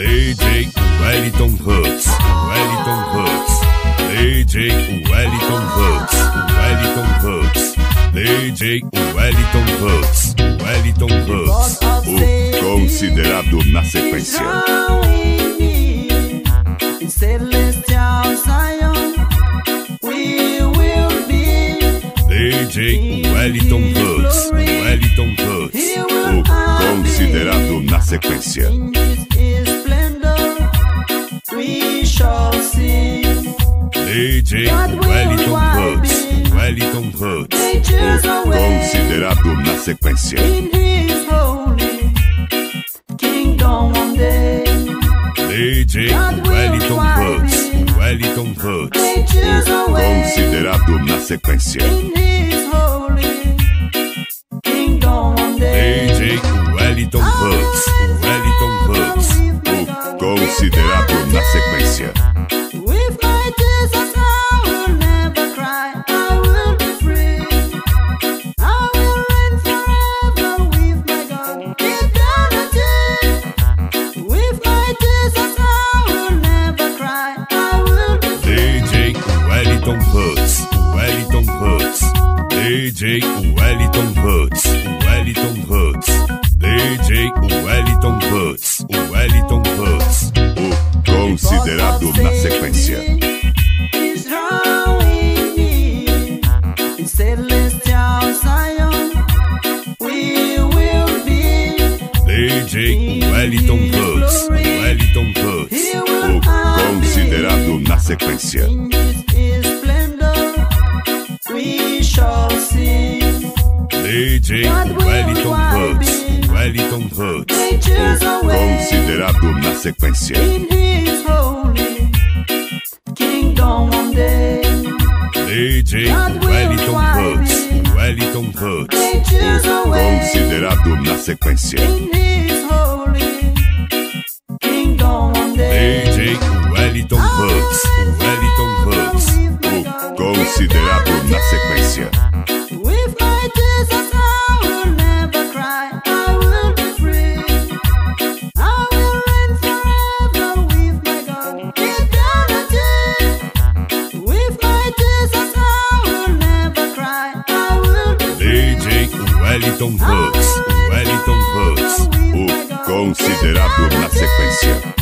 DJ Wellington Hooks, Wellington Hooks, DJ Wellington Hooks, Wellington Hooks, DJ Wellington Hooks, Wellington Hooks, o considerado na sequência. DJ Wellington Hooks, Wellington Hooks, o considerado na sequência. DJ Wellington Hooks, Wellington Hooks, o considerado na sequência. DJ Wellington Hooks, Wellington Hooks, o considerado na sequência. Wellington Hooks, Wellington Hooks, DJ Wellington Hooks, Wellington Hooks, DJ Wellington Hooks, Wellington Hooks, o considerado na sequência. DJ Wellington Hooks, Wellington Hooks, o considerado na sequência. DJ Wellington Hooks, Wellington o considerado na sequência. DJ Wellington Hooks, Wellington o considerado na sequência. Wellington Hooks, Wellington Hooks, o considerado na sequência.